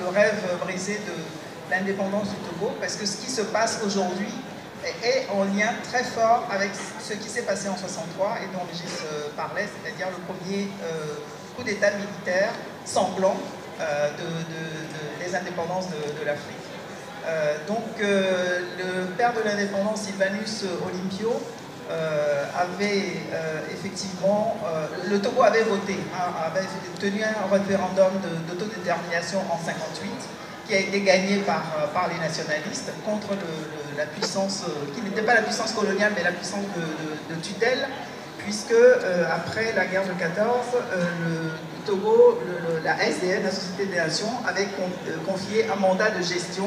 le rêve brisé de l'indépendance du Togo, parce que ce qui se passe aujourd'hui est en lien très fort avec ce qui s'est passé en 63 et dont Régis parlait, c'est-à-dire le premier coup d'État militaire sanglant des indépendances de l'Afrique. Euh, donc euh, le père de l'indépendance, Sylvanus Olympio, euh, avait effectivement, le Togo avait voté, hein, avait tenu un référendum d'autodétermination en 58 qui a été gagné par, par les nationalistes contre la puissance, qui n'était pas la puissance coloniale mais la puissance de, tutelle, puisque après la guerre de 14, le Togo, la SDN, la Société des Nations, avait confié un mandat de gestion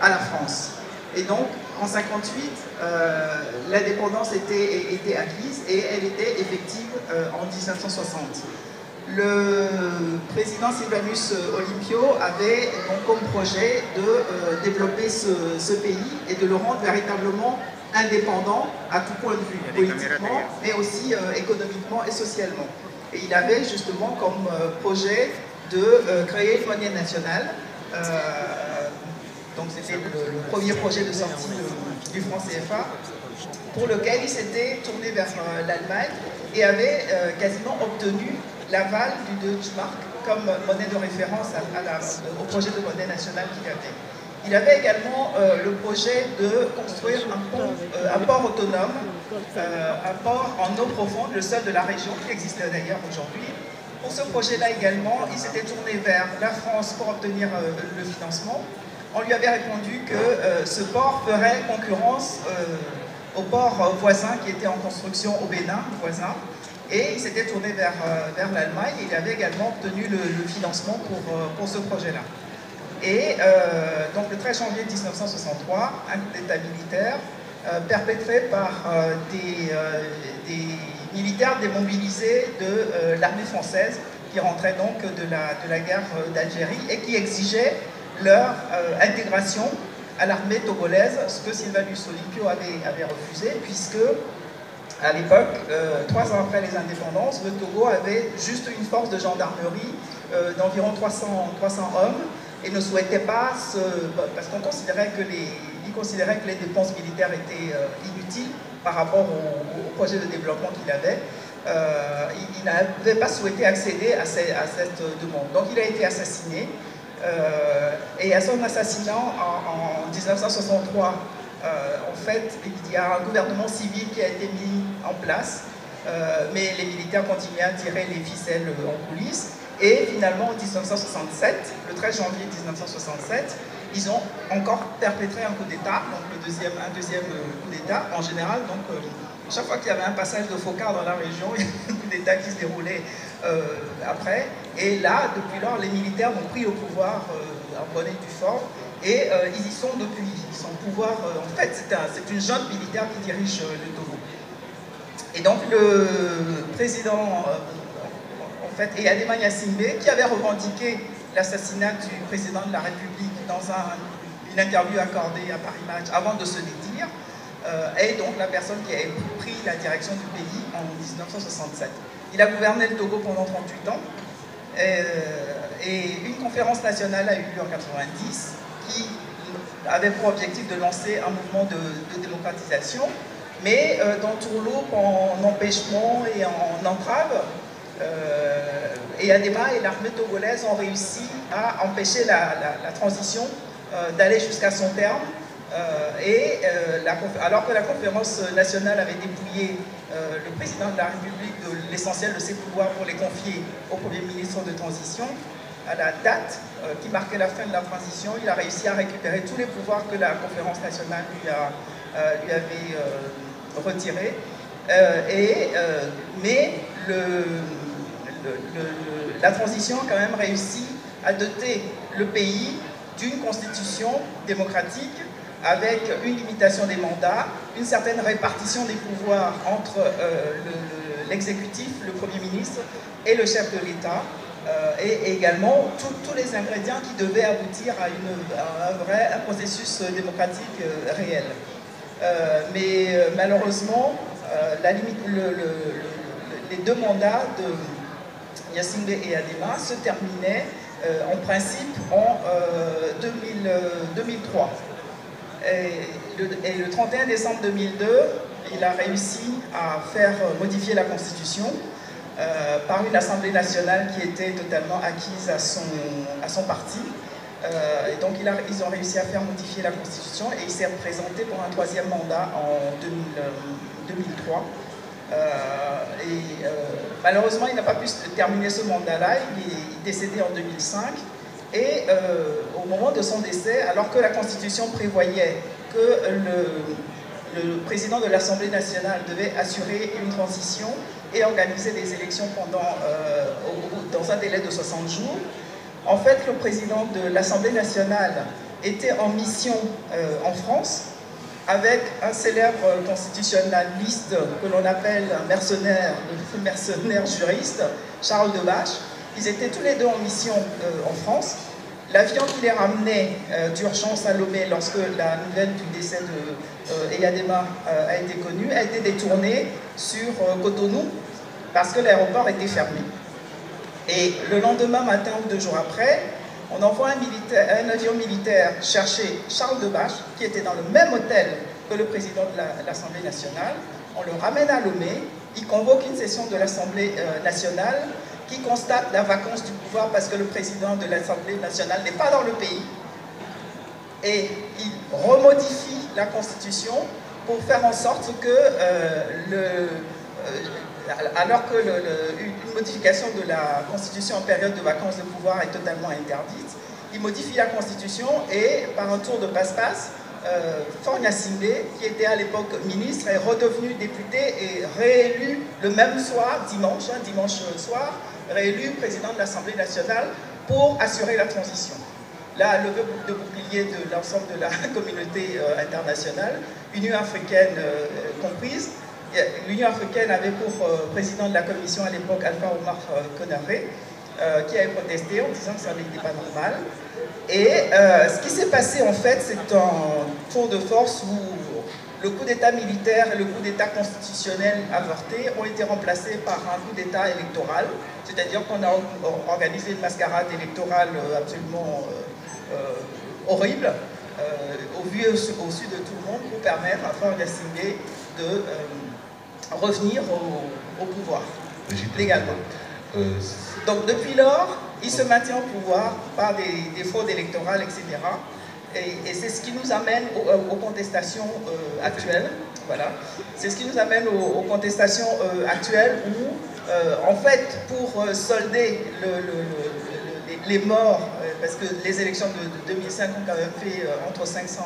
à la France. Et donc, en 58, euh, l'indépendance était, était, acquise et elle était effective euh, en 1960. Le président Sylvanus Olympio avait donc comme projet de euh, développer ce, pays et de le rendre véritablement indépendant à tout point de vue, politiquement, mais aussi économiquement et socialement. Et il avait justement comme projet de créer une monnaie nationale donc c'était le, premier projet de sortie du franc CFA, pour lequel il s'était tourné vers euh, l'Allemagne et avait euh, quasiment obtenu l'aval du Deutschmark comme monnaie de référence au projet de monnaie nationale qu'il avait. Il avait également euh, le projet de construire un, port autonome, un port en eau profonde, le seul de la région, qui existe d'ailleurs aujourd'hui. Pour ce projet-là également, il s'était tourné vers la France pour obtenir le financement on lui avait répondu que euh, ce port ferait concurrence euh, au port voisin qui était en construction au Bénin, voisin, et il s'était tourné vers, euh, vers l'Allemagne il avait également obtenu le, financement pour, pour ce projet-là. Et donc le 13 janvier 1963, un coup d'État militaire perpétré par des, des, militaires démobilisés de l'armée française qui rentraient donc de la, de la guerre d'Algérie et qui exigeaient leur euh, intégration à l'armée togolaise, ce que Sylvanus Olympio avait, refusé, puisque à l'époque, euh, trois ans après les indépendances, le Togo avait juste une force de gendarmerie euh, d'environ 300, 300 hommes et ne souhaitait pas se... parce qu'on considérait que les, il considérait que les dépenses militaires étaient inutiles par rapport au, projet de développement qu'il avait. il, n'avait pas souhaité accéder à, cette demande. Donc il a été assassiné et à son assassinat en, 1963, euh, en fait, il y a un gouvernement civil qui a été mis en place, euh, mais les militaires continuaient à tirer les ficelles en coulisses. Et finalement, en 1967, le 13 janvier 1967, ils ont encore perpétré un coup d'État, donc un deuxième coup d'État. En général, donc, chaque fois qu'il y avait un passage de Focard dans la région, il y avait un coup d'État qui se déroulait après. Et là, depuis lors, les militaires ont pris au pouvoir euh, en bonne et et euh, ils y sont depuis. Au pouvoir. Euh, en fait, c'est une jeune militaire qui dirige le Togo. Et donc, le président, en fait, et Ademanya Simbe, qui avait revendiqué l'assassinat du président de la République dans une interview accordée à Paris Match avant de se dédire, est donc la personne qui a pris la direction du pays en 1967. Il a gouverné le Togo pendant 38 ans, euh, et une conférence nationale a eu lieu en 90 qui avait pour objectif de lancer un mouvement de, démocratisation, mais euh, dans tourloupe en empêchement et en entrave. Euh, et Adema et l'armée togolaise ont réussi à empêcher la, transition d'aller jusqu'à son terme. et alors que la conférence nationale avait dépouillé le président de la République de l'essentiel de ses pouvoirs pour les confier au Premier ministre de transition, à la date euh, qui marquait la fin de la transition, il a réussi à récupérer tous les pouvoirs que la conférence nationale lui, euh, avait euh, retirés. et, mais la transition a quand même réussi à doter le pays d'une constitution démocratique avec une limitation des mandats, une certaine répartition des pouvoirs entre l'exécutif, le Premier ministre et le chef de l'État, euh, et, également tous les ingrédients qui devaient aboutir à, un vrai processus démocratique euh, réel. Euh, mais malheureusement, les deux mandats de Yacine et Adema se terminaient en principe en 2003. Et le, 31 décembre 2002, il a réussi à faire modifier la Constitution par une Assemblée nationale qui était totalement acquise à son, à son parti. Euh, et donc ils ont réussi à faire modifier la Constitution et il s'est représenté pour un troisième mandat en 2003. Euh, euh, et malheureusement, il n'a pas pu terminer ce mandat-là, il est décédé en 2005. Et au moment de son décès, alors que la Constitution prévoyait que le, président de l'Assemblée nationale devait assurer une transition et organiser des élections pendant, dans un délai de 60 jours, en fait, le président de l'Assemblée nationale était en mission euh, en France avec un célèbre constitutionnaliste que l'on appelle un mercenaire, mercenaire juriste, Charles Debache. Ils étaient tous les deux en mission euh, en France. L'avion qui les ramenait euh, d'urgence à Lomé lorsque la nouvelle du décès de Eyadema a été connue a été détourné sur Cotonou parce que l'aéroport était fermé. Et le lendemain matin ou deux jours après, on envoie un, avion militaire chercher Charles Debache, qui était dans le même hôtel que le président de l'Assemblée nationale. On le ramène à Lomé, il convoque une session de l'Assemblée euh, nationale qui constate la vacance du pouvoir parce que le président de l'Assemblée nationale n'est pas dans le pays. Et il remodifie la Constitution pour faire en sorte que euh, le, euh, alors que une modification de la Constitution en période de vacances de pouvoir est totalement interdite, il modifie la Constitution et, par un tour de passe-passe, euh, Fornia qui était à l'époque ministre, est redevenu député et réélu le même soir, dimanche, hein, dimanche soir, réélu président de l'Assemblée nationale pour assurer la transition. Là, le de bouclier de l'ensemble de la communauté euh, internationale, Union africaine euh, comprise, L'Union africaine avait pour euh, président de la commission à l'époque Alpha Omar Konaré, qui avait protesté en disant que ça n'était pas normal. Et ce qui s'est passé en fait, c'est un tour de force où le coup d'État militaire et le coup d'État constitutionnel avorté ont été remplacés par un coup d'État électoral, c'est-à-dire qu'on a organisé une mascarade électorale absolument horrible, au vu au, au, sud de tout le monde, pour permettre à Fort de revenir au, pouvoir, légalement. Euh, Donc depuis lors, il se maintient au pouvoir par des, fraudes électorales, etc. Et, c'est ce qui nous amène aux, euh, contestations euh, actuelles. Voilà. C'est ce qui nous amène aux, contestations actuelles où, en fait, pour solder les, morts, parce que les élections de, 2005 ont quand même fait entre 500,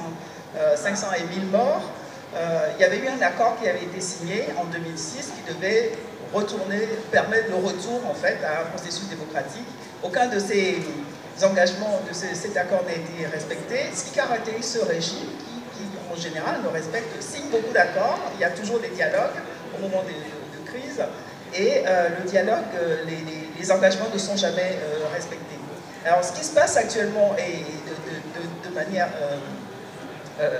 500 et 1000 morts, euh, il y avait eu un accord qui avait été signé en 2006 qui devait permettre le retour en fait à un processus démocratique. Aucun de ces engagements de cet accord n'a été respecté, ce qui caractérise ce régime qui, en général, ne respecte, signe beaucoup d'accords, il y a toujours des dialogues au moment de, crise, et euh, le dialogue, euh, les, engagements ne sont jamais respectés. Alors ce qui se passe actuellement et de, manière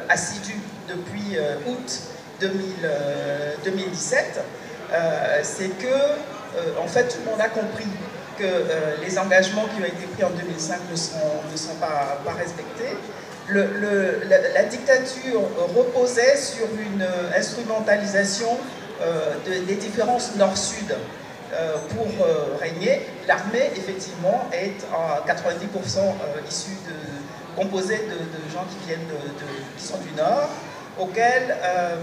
assidue depuis euh, août 2017, euh, euh, c'est que, en fait, tout le monde a compris que les engagements qui ont été pris en 2005 ne sont, pas, respectés. La, dictature reposait sur une instrumentalisation des différences nord-sud pour régner. L'armée, effectivement, est à 90% issue composée de, gens qui viennent qui sont du nord, auquel euh,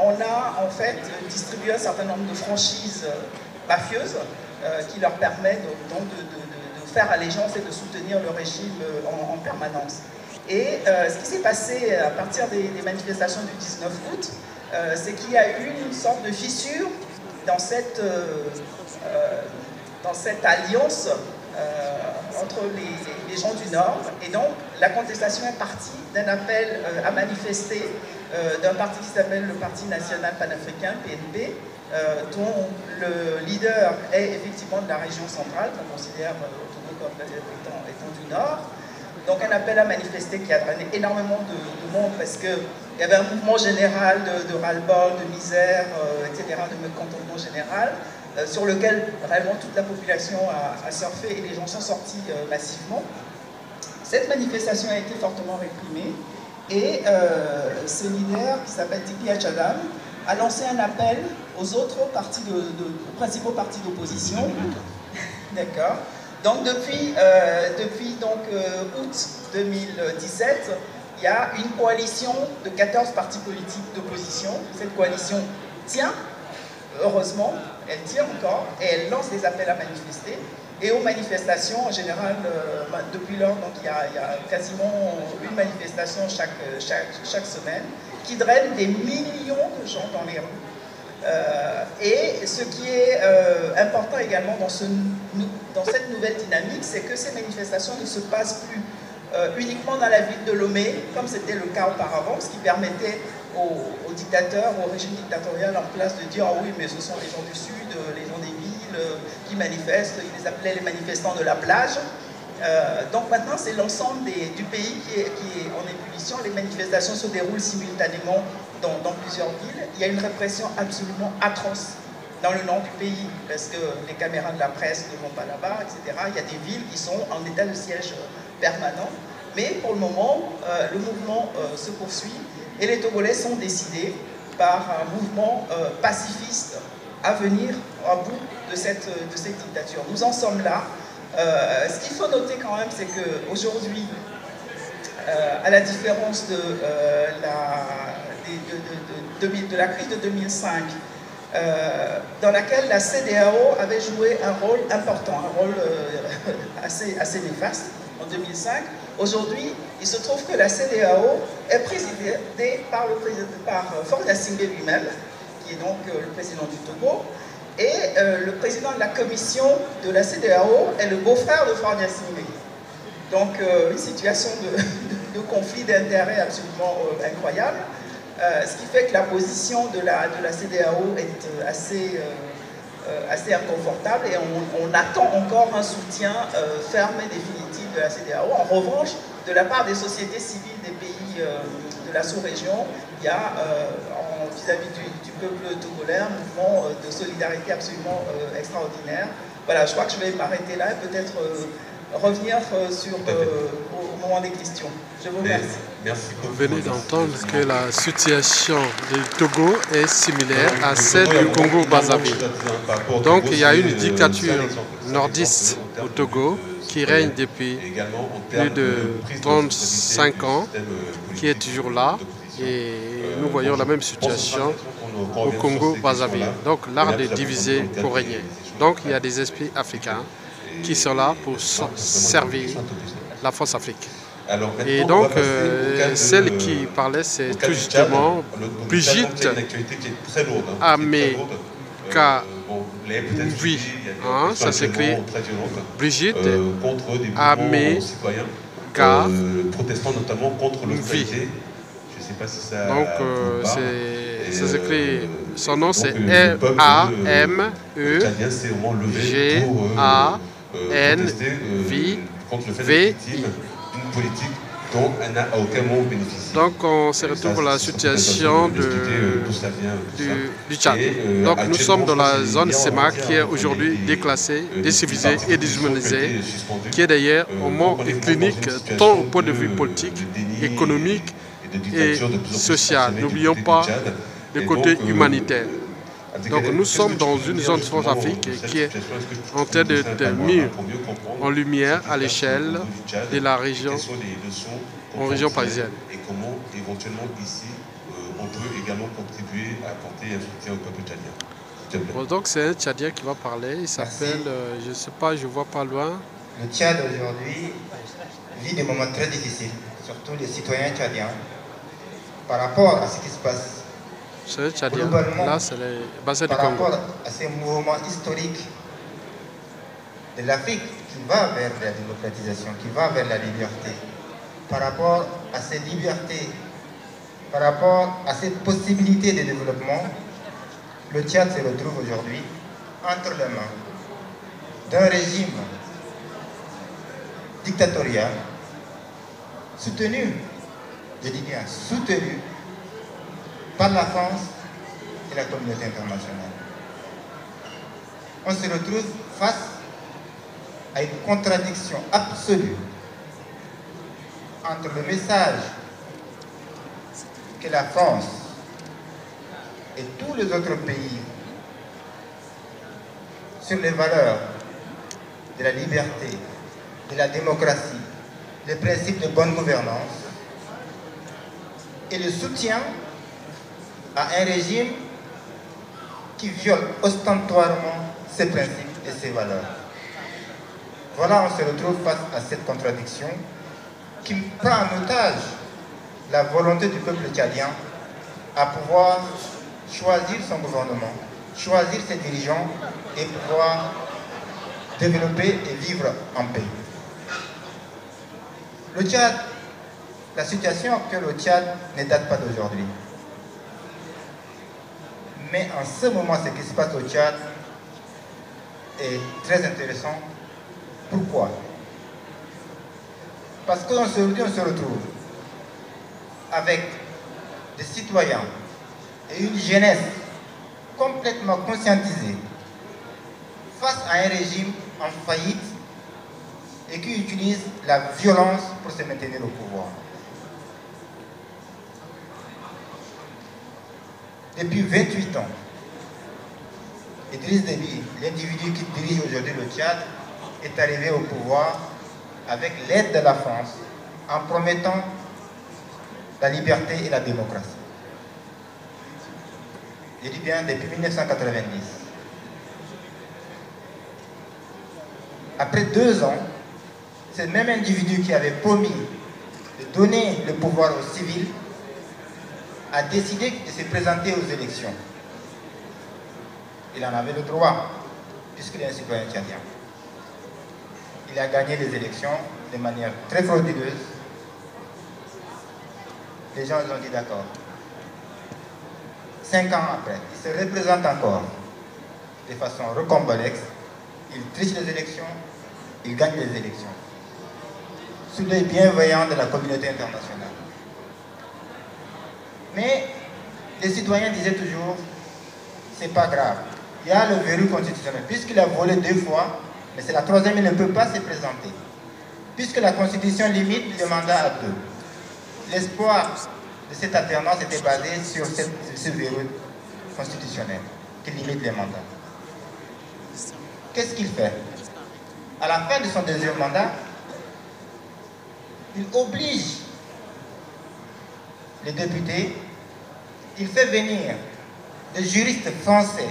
on a en fait distribué un certain nombre de franchises mafieuses euh, qui leur permettent donc de, faire allégeance et de soutenir le régime euh, en, permanence. Et ce qui s'est passé à partir des, manifestations du 19 août, c'est qu'il y a eu une sorte de fissure dans cette, alliance entre les, les, gens du Nord. Et donc, la contestation est partie d'un appel à manifester euh, d'un parti qui s'appelle le Parti national panafricain, PNP, euh, dont le leader est effectivement de la région centrale, qu'on considère euh, comme étant, étant, du Nord. Donc un appel à manifester qui a drainé énormément de, monde parce qu'il y avait un mouvement général de, ras-le-bol, de misère, etc., de mécontentement général. sur lequel vraiment toute la population a, surfé et les gens sont sortis massivement. Cette manifestation a été fortement réprimée et ce leader qui s'appelle Tipi Achadam a lancé un appel aux autres partis de, principaux partis d'opposition. D'accord. Donc depuis, depuis donc, août 2017, il y a une coalition de 14 partis politiques d'opposition. Cette coalition tient, heureusement, elle tient encore, et elle lance des appels à manifester. Et aux manifestations, en général, euh, bah, depuis lors, donc il y, a, quasiment une manifestation chaque, chaque, semaine qui draine des millions de gens dans les rues. Euh, et ce qui est euh, important également dans, ce, dans cette nouvelle dynamique, c'est que ces manifestations ne se passent plus euh, uniquement dans la ville de Lomé, comme c'était le cas auparavant, ce qui permettait aux, dictateurs, au régime dictatorial en place de dire ah oui, mais ce sont les gens du Sud, les gens des villes qui manifestent, ils les appelaient les manifestants de la plage. donc maintenant, c'est l'ensemble du pays qui est, en ébullition. Les manifestations se déroulent simultanément dans, plusieurs villes. Il y a une répression absolument atroce dans le nord du pays, parce que les caméras de la presse ne vont pas là-bas, etc. Il y a des villes qui sont en état de siège permanent. Mais pour le moment, euh, le mouvement euh, se poursuit et les Togolais sont décidés par un mouvement euh, pacifiste à venir à bout de cette dictature. Nous en sommes là. ce qu'il faut noter quand même, c'est qu'aujourd'hui, à la différence de, la, de, la crise de 2005, dans laquelle la CDAO avait joué un rôle important, un rôle assez, assez néfaste, en 2005. Aujourd'hui, il se trouve que la CDAO est présidée par, le par euh, lui-même, qui est donc euh, le président du Togo, et euh, le président de la commission de la CDAO est le beau-frère de Ford Singbe. Donc une situation de, conflit d'intérêts absolument incroyable, ce qui fait que la position de la, de la CDAO est assez euh, assez inconfortable et on, attend encore un soutien euh, ferme et définitif de la CDAO. En revanche, de la part des sociétés civiles des pays euh, de la sous-région, il y a vis-à-vis du, peuple togolais un mouvement de solidarité absolument extraordinaire. Voilà, je crois que je vais m'arrêter là et peut-être revenir sur, au moment des questions. Je vous remercie. Vous venez d'entendre que la situation du Togo est similaire à celle du Congo-Brazzaville. Donc il y a une dictature nordiste au Togo qui règne depuis plus de 35 ans, qui est toujours là. Et nous voyons la même situation au Congo-Brazzaville. Donc l'art de diviser pour régner. Donc il y a des esprits africains qui sont là pour servir la force Afrique. Et donc, euh, celle qui parlait, c'est tout justement Brigitte. Ameka oui, hein, ça s'écrit Brigitte Ameka protestant notamment contre l'austérité. Je sais pas si ça Donc, euh, ça s'écrit, son nom c'est R-A-M-E-G-A-N-V-V-I politique dont elle n'a à aucun moment bénéficié. Donc on se retrouve dans la situation de, du, Tchad. Euh, Donc nous sommes dans la zone SEMA qui est aujourd'hui déclassée, euh, décivilisée et déshumanisée, qui est d'ailleurs euh, au monde clinique tant au point de vue politique, économique et social. N'oublions pas le côté humanitaire. Donc nous sommes dans une zone France-Afrique qui est en train de, de en lumière à l'échelle de la région, en région parisienne. Et comment éventuellement ici, euh, on peut également contribuer à apporter un soutien au peuple tchadien. donc c'est un Tchadien qui va parler, il s'appelle, euh, je ne sais pas, je ne vois pas loin. Le Tchad aujourd'hui vit des moments très difficiles, surtout les citoyens tchadiens, par rapport à ce qui se passe c'est Tchadien. Là, c'est du Congo. Par rapport à ces mouvements historiques de l'Afrique qui va vers la démocratisation, qui va vers la liberté, par rapport à ces libertés, par rapport à cette possibilité de développement, le Tchad se retrouve aujourd'hui entre les mains d'un régime dictatorial soutenu, je dis bien soutenu par la France et la communauté internationale. on se retrouve face à une contradiction absolue entre le message que la France et tous les autres pays sur les valeurs de la liberté, de la démocratie, les principes de bonne gouvernance et le soutien à un régime qui viole ostentatoirement ses principes et ses valeurs. Voilà, on se retrouve face à cette contradiction qui prend en otage la volonté du peuple tchadien à pouvoir choisir son gouvernement, choisir ses dirigeants et pouvoir développer et vivre en paix. Le Tchad, la situation actuelle au Tchad ne date pas d'aujourd'hui. Mais en ce moment, ce qui se passe au Tchad est très intéressant. Pourquoi? Parce qu'aujourd'hui, on se retrouve avec des citoyens et une jeunesse complètement conscientisée face à un régime en faillite et qui utilise la violence pour se maintenir au pouvoir. Depuis 28 ans, Idriss Déby, l'individu qui dirige aujourd'hui le Tchad, est arrivé au pouvoir avec l'aide de la France en promettant la liberté et la démocratie. Je dis bien depuis 1990. Après deux ans, ce même individu qui avait promis de donner le pouvoir aux civils a décidé de se présenter aux élections. Il en avait le droit, puisqu'il est un citoyen tchadien. Il a gagné les élections de manière très frauduleuse. Les gens ont dit d'accord. Cinq ans après, il se représente encore de façon recombalexe. Il triche les élections, il gagne les élections. Sous les bienveillants de la communauté internationale. Mais les citoyens disaient toujours, c'est pas grave. Il y a le verrou constitutionnel. Puisqu'il a volé deux fois, mais c'est la troisième, il ne peut pas se présenter. Puisque la Constitution limite le mandat à deux. L'espoir de cette alternance était basé sur ce verrou constitutionnel qui limite les mandats. Qu'est-ce qu'il fait? À la fin de son deuxième mandat, il oblige les députés, il fait venir des juristes français,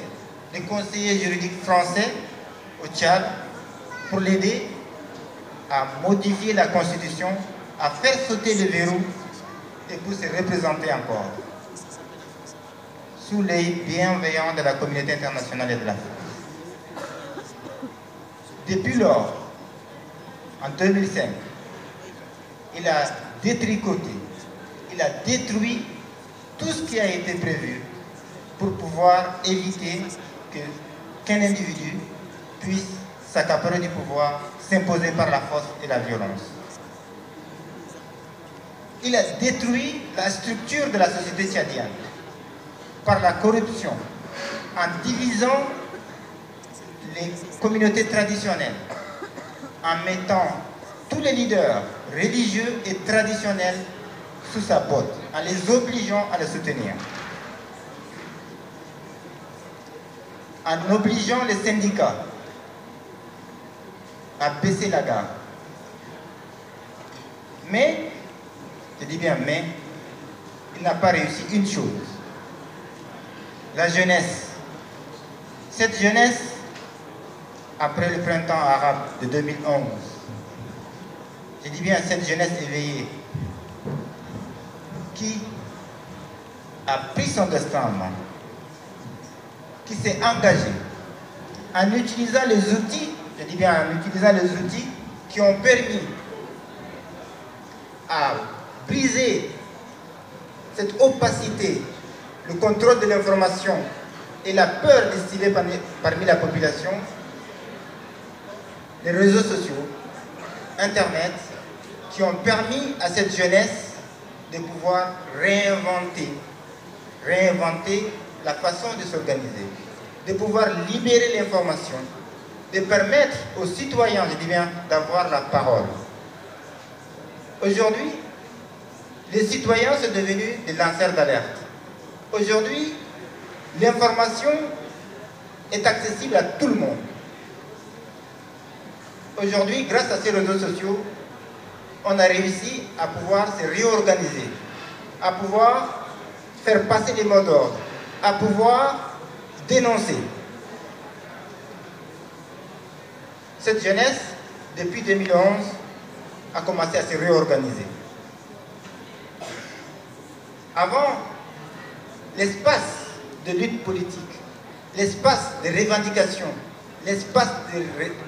des conseillers juridiques français au Tchad pour l'aider à modifier la constitution, à faire sauter le verrou et pour se représenter encore sous les bienveillants de la communauté internationale et de la France. Depuis lors, en 2005, il a détricoté, il a détruit tout ce qui a été prévu pour pouvoir éviter qu'un individu puisse s'accaparer du pouvoir, s'imposer par la force et la violence. Il a détruit la structure de la société tchadienne par la corruption, en divisant les communautés traditionnelles, en mettant tous les leaders religieux et traditionnels sous sa botte, en les obligeant à le soutenir. En obligeant les syndicats à baisser la garde. Mais, je dis bien mais, il n'a pas réussi une chose. La jeunesse. Cette jeunesse, après le printemps arabe de 2011, je dis bien cette jeunesse éveillée, qui a pris son destin en main, qui s'est engagée en utilisant les outils, je dis bien en utilisant les outils qui ont permis à briser cette opacité, le contrôle de l'information et la peur distillée parmi, parmi la population, les réseaux sociaux, Internet, qui ont permis à cette jeunesse de pouvoir réinventer, réinventer la façon de s'organiser, de pouvoir libérer l'information, de permettre aux citoyens, je dis bien, d'avoir la parole. Aujourd'hui, les citoyens sont devenus des lanceurs d'alerte. Aujourd'hui, l'information est accessible à tout le monde. Aujourd'hui, grâce à ces réseaux sociaux, on a réussi à pouvoir se réorganiser, à pouvoir faire passer les mots d'ordre, à pouvoir dénoncer. Cette jeunesse, depuis 2011, a commencé à se réorganiser. Avant, l'espace de lutte politique, l'espace de revendication, l'espace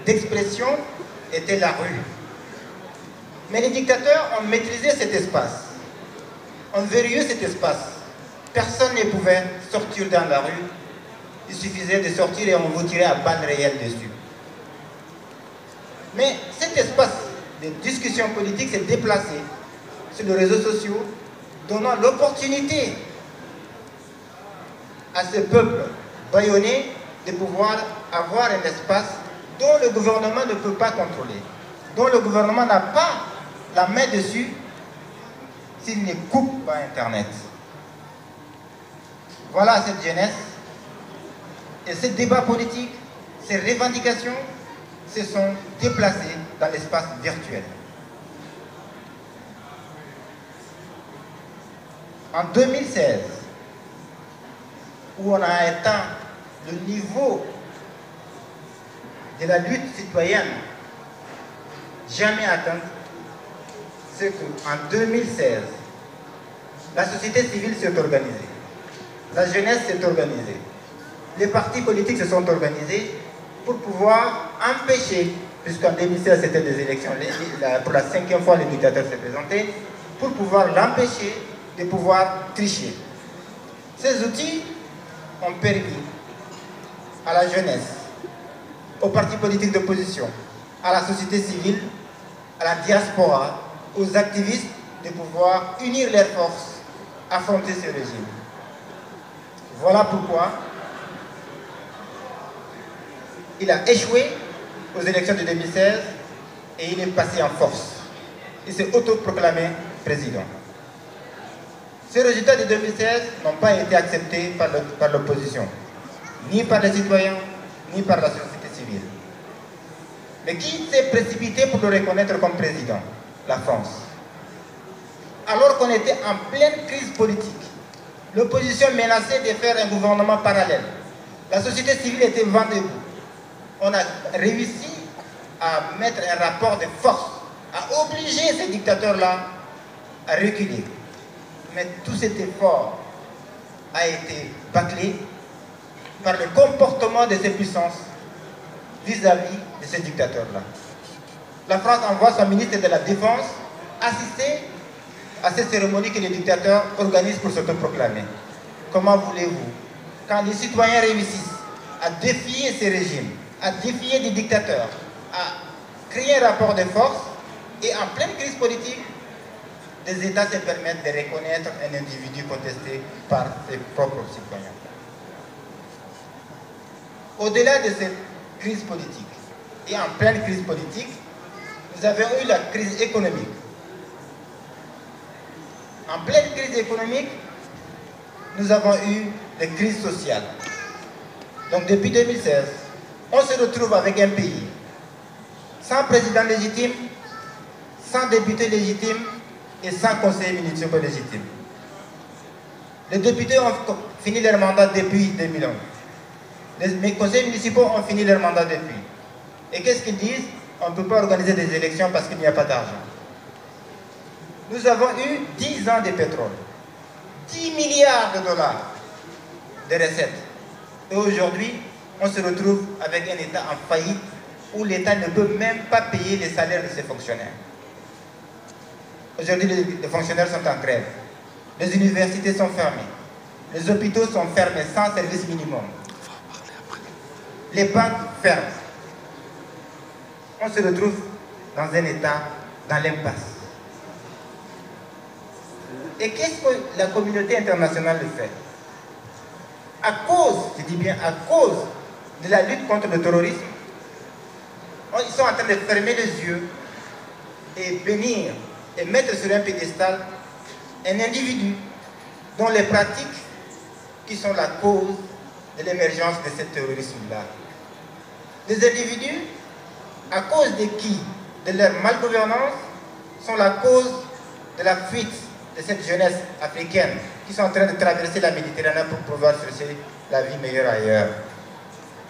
d'expression était la rue. Mais les dictateurs ont maîtrisé cet espace, ont verrouillé cet espace. Personne ne pouvait sortir dans la rue. Il suffisait de sortir et on vous tirait à balles réelles dessus. Mais cet espace de discussion politique s'est déplacé sur les réseaux sociaux, donnant l'opportunité à ce peuple baïonné de pouvoir avoir un espace dont le gouvernement ne peut pas contrôler, dont le gouvernement n'a pas la main dessus s'il ne coupe pas Internet. Voilà cette jeunesse. Et ces débats politiques, ces revendications se sont déplacés dans l'espace virtuel. En 2016, où on a atteint le niveau de la lutte citoyenne jamais atteinte, c'est qu'en 2016, la société civile s'est organisée, la jeunesse s'est organisée, les partis politiques se sont organisés pour pouvoir empêcher, puisqu'en 2016 c'était des élections, pour la cinquième fois le dictateur s'est présenté, pour pouvoir l'empêcher de pouvoir tricher. Ces outils ont permis à la jeunesse, aux partis politiques d'opposition, à la société civile, à la diaspora, aux activistes de pouvoir unir leurs forces, affronter ce régime. Voilà pourquoi il a échoué aux élections de 2016 et il est passé en force. Il s'est autoproclamé président. Ces résultats de 2016 n'ont pas été acceptés par l'opposition, ni par les citoyens, ni par la société civile. Mais qui s'est précipité pour le reconnaître comme président? La France. Alors qu'on était en pleine crise politique, l'opposition menaçait de faire un gouvernement parallèle. La société civile était vendue on a réussi à mettre un rapport de force, à obliger ces dictateurs-là à reculer. Mais tout cet effort a été bâclé par le comportement de ces puissances vis-à-vis de ces dictateurs-là. La France envoie son ministre de la Défense assister à ces cérémonies que les dictateurs organisent pour s'autoproclamer. Comment voulez-vous, quand les citoyens réussissent à défier ces régimes, à défier des dictateurs, à créer un rapport de force et en pleine crise politique, des États se permettent de reconnaître un individu contesté par ses propres citoyens? Au-delà de cette crise politique et en pleine crise politique, nous avons eu la crise économique. En pleine crise économique, nous avons eu des crises sociales. Donc depuis 2016, on se retrouve avec un pays sans président légitime, sans député légitime et sans conseiller municipal légitime. Les députés ont fini leur mandat depuis 2011. Les, conseillers municipaux ont fini leur mandat depuis. Et qu'est-ce qu'ils disent? On ne peut pas organiser des élections parce qu'il n'y a pas d'argent. Nous avons eu 10 ans de pétrole, 10 milliards de dollars de recettes. Et aujourd'hui, on se retrouve avec un État en faillite où l'État ne peut même pas payer les salaires de ses fonctionnaires. Aujourd'hui, les fonctionnaires sont en grève. Les universités sont fermées. Les hôpitaux sont fermés sans service minimum. Les banques ferment. On se retrouve dans un État dans l'impasse. Et qu'est-ce que la communauté internationale fait? À cause, je dis bien à cause de la lutte contre le terrorisme, ils sont en train de fermer les yeux et bénir et mettre sur un pédestal un individu dont les pratiques qui sont la cause de l'émergence de ce terrorisme-là. Des individus à cause de qui? De leur malgouvernance sont la cause de la fuite de cette jeunesse africaine qui sont en train de traverser la Méditerranée pour pouvoir chercher la vie meilleure ailleurs.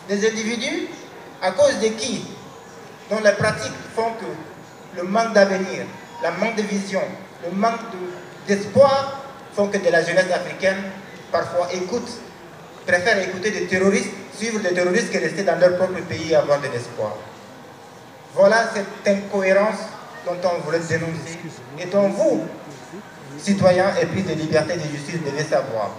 Des individus à cause de qui? Dont les pratiques font que le manque d'avenir, le manque de vision, le manque d'espoir font que de la jeunesse africaine parfois écoute, préfère écouter des terroristes, suivre des terroristes que rester dans leur propre pays et avoir de l'espoir. Voilà cette incohérence dont on voulait dénoncer et dont vous, citoyens et puis de liberté et de justice, devez savoir.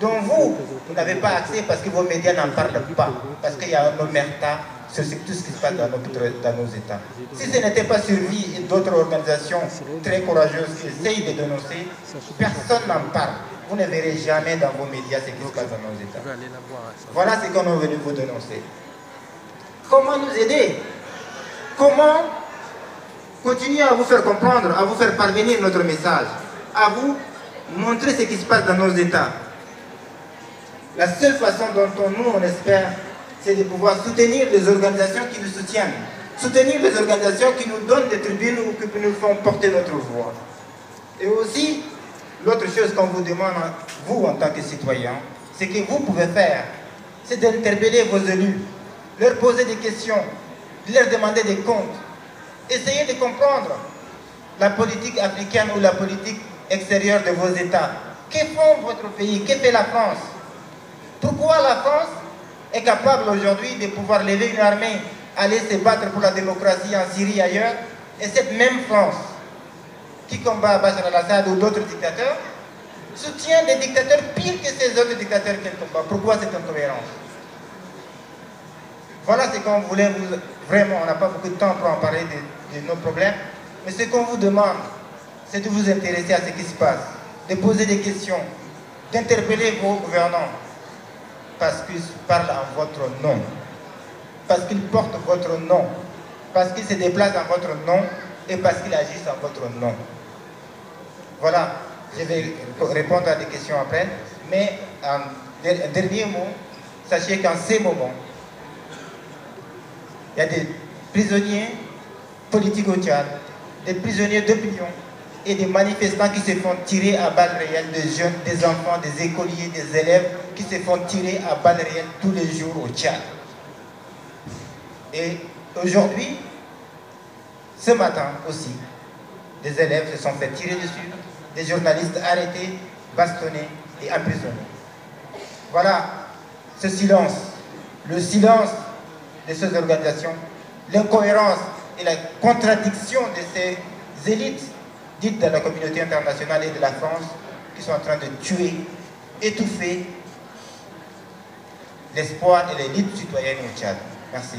Dont vous, vous n'avez pas accès parce que vos médias n'en parlent pas, parce qu'il y a un omerta sur tout ce qui se passe dans, nos États. Si ce n'était pas Survie et d'autres organisations très courageuses qui essayent de dénoncer, personne n'en parle. Vous ne verrez jamais dans vos médias ce qui se passe dans nos États. Voilà ce qu'on est venu vous dénoncer. Comment nous aider? Comment continuer à vous faire comprendre, à vous faire parvenir notre message, à vous montrer ce qui se passe dans nos États? La seule façon dont nous, on espère, c'est de pouvoir soutenir les organisations qui nous soutiennent, soutenir les organisations qui nous donnent des tribunes ou qui nous font porter notre voix. Et aussi, l'autre chose qu'on vous demande, vous en tant que citoyens, c'est que vous pouvez faire, c'est d'interpeller vos élus, leur poser des questions, leur demander des comptes. Essayez de comprendre la politique africaine ou la politique extérieure de vos États. Que font votre pays? Que fait la France? Pourquoi la France est capable aujourd'hui de pouvoir lever une armée, aller se battre pour la démocratie en Syrie et ailleurs, et cette même France qui combat Bachar al-Assad ou d'autres dictateurs, soutient des dictateurs pires que ces autres dictateurs qu'elle combat. Pourquoi cette incohérence voilà ce qu'on voulait vous... Vraiment, on n'a pas beaucoup de temps pour en parler de, nos problèmes. Mais ce qu'on vous demande, c'est de vous intéresser à ce qui se passe, de poser des questions, d'interpeller vos gouvernants, parce qu'ils parlent en votre nom, parce qu'ils portent votre nom, parce qu'ils se déplacent en votre nom et parce qu'ils agissent en votre nom. Voilà, je vais répondre à des questions après, mais un dernier mot, sachez qu'en ces moments, il y a des prisonniers politiques au Tchad, des prisonniers d'opinion et des manifestants qui se font tirer à balles réelles, des jeunes, des enfants, des écoliers, des élèves qui se font tirer à balles réelles tous les jours au Tchad. Et aujourd'hui, ce matin aussi, des élèves se sont fait tirer dessus, des journalistes arrêtés, bastonnés et emprisonnés. Voilà ce silence, le silence de ces organisations, l'incohérence et la contradiction de ces élites dites de la communauté internationale et de la France qui sont en train de tuer, étouffer l'espoir et l'élite citoyenne au Tchad. Merci.